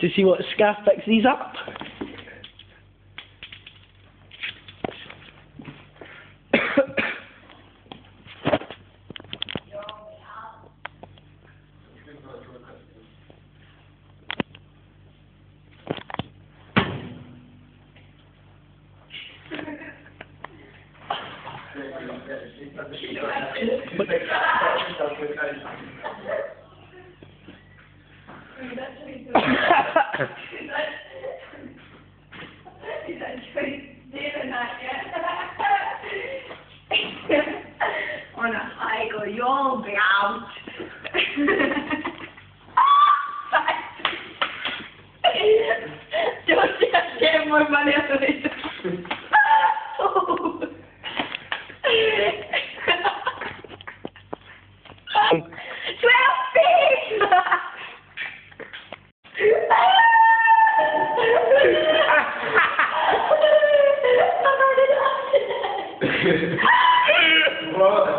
to see what Scaff picks these up. On a high go, you'll be out. Don't just get more money out of it. Twelve What?